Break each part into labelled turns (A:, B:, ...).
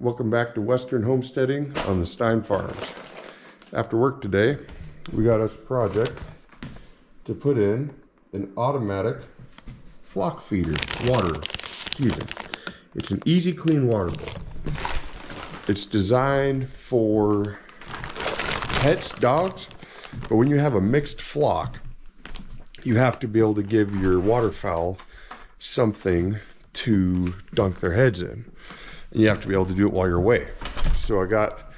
A: Welcome back to Western Homesteading on the Stein Farms. After work today, we got us a project to put in an automatic flock feeder water. Excuse me. It's an easy clean water bowl. It's designed for pets, dogs, but when you have a mixed flock, you have to be able to give your waterfowl something to dunk their heads in. And you have to be able to do it while you're away. So I got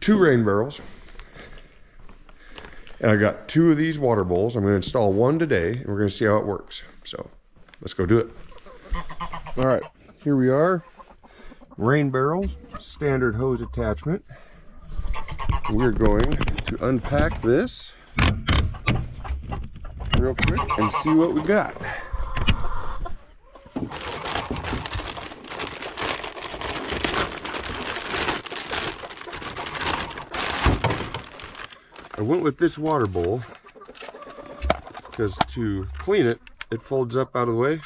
A: two rain barrels. And I got two of these water bowls. I'm going to install one today and we're going to see how it works. So let's go do it. All right, here we are. Rain barrels, standard hose attachment. We're going to unpack this real quick and see what we got. I went with this water bowl because to clean it, it folds up out of the way.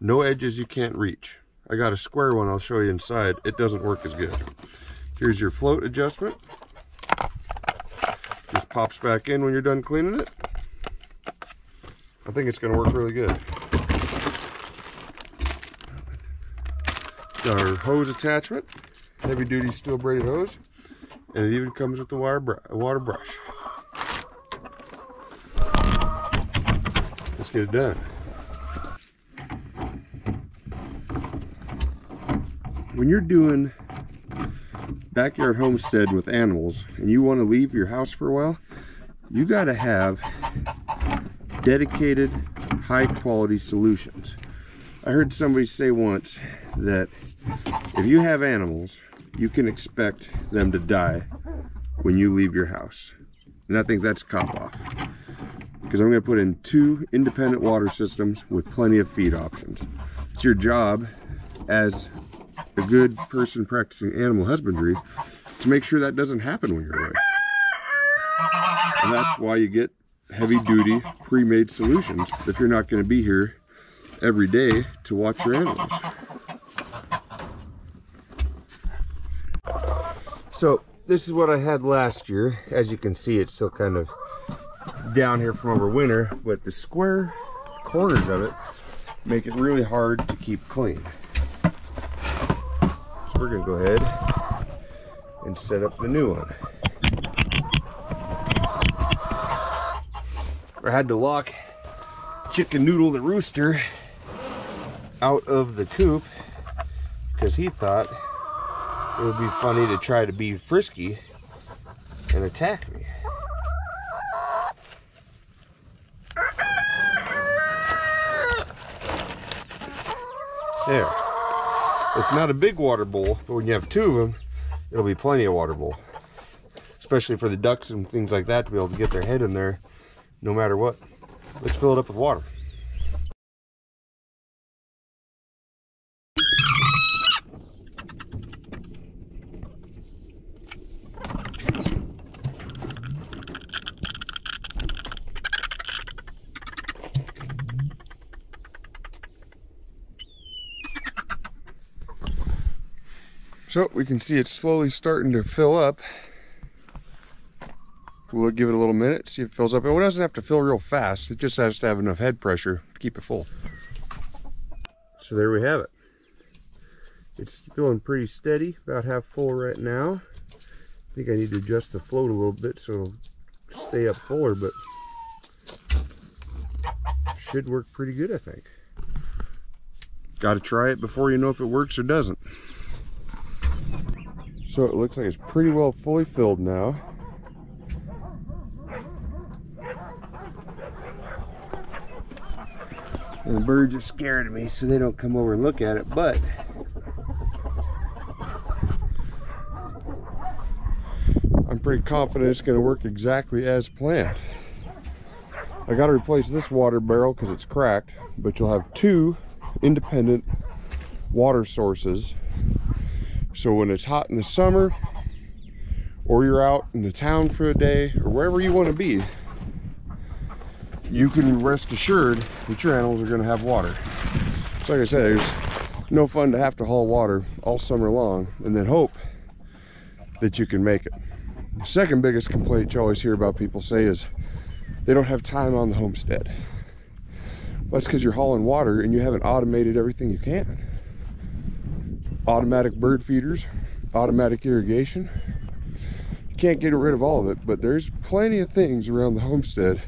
A: No edges you can't reach. I got a square one I'll show you inside. It doesn't work as good. Here's your float adjustment. Just pops back in when you're done cleaning it. I think it's gonna work really good. Got our hose attachment, heavy duty steel braided hose, and it even comes with the wire br water brush. Let's get it done. When you're doing backyard homestead with animals and you want to leave your house for a while, you got to have dedicated high quality solutions. I heard somebody say once that if you have animals, you can expect them to die when you leave your house. And I think that's cop off. Because I'm going to put in two independent water systems with plenty of feed options. It's your job as a good person practicing animal husbandry to make sure that doesn't happen when you're away. And that's why you get heavy duty pre-made solutions if you're not going to be here every day to watch your animals. So this is what I had last year. As you can see, it's still kind of down here from over winter, but the square corners of it make it really hard to keep clean. So we're gonna go ahead and set up the new one. I had to lock Chicken Noodle the rooster out of the coop because he thought it would be funny to try to be frisky and attack me. There. It's not a big water bowl, but when you have two of them, it'll be plenty of water bowl. Especially for the ducks and things like that to be able to get their head in there no matter what. Let's fill it up with water. So we can see it's slowly starting to fill up. We'll give it a little minute, see if it fills up. It doesn't have to fill real fast. It just has to have enough head pressure to keep it full. So there we have it. It's filling pretty steady, about half full right now. I think I need to adjust the float a little bit so it'll stay up fuller, but should work pretty good, I think. Got to try it before you know if it works or doesn't. So it looks like it's pretty well fully filled now. And the birds are scared of me so they don't come over and look at it, but I'm pretty confident it's going to work exactly as planned. I got to replace this water barrel because it's cracked, but you'll have two independent water sources. So when it's hot in the summer, or you're out in the town for a day, or wherever you want to be, you can rest assured that your animals are going to have water. So like I said, there's no fun to have to haul water all summer long and then hope that you can make it. The second biggest complaint you always hear about people say is they don't have time on the homestead. Well, that's because you're hauling water and you haven't automated everything you can. Automatic bird feeders, automatic irrigation. You can't get rid of all of it, but there's plenty of things around the homestead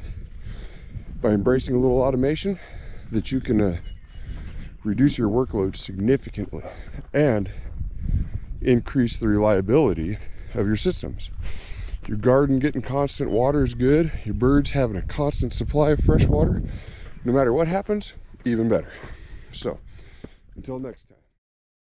A: by embracing a little automation that you can uh, reduce your workload significantly and increase the reliability of your systems. Your garden getting constant water is good. Your birds having a constant supply of fresh water. No matter what happens, even better. So, until next time.